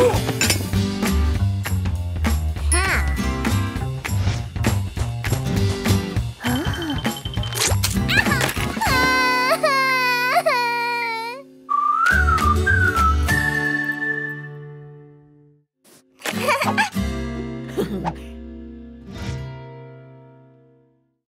Oh! フフフ。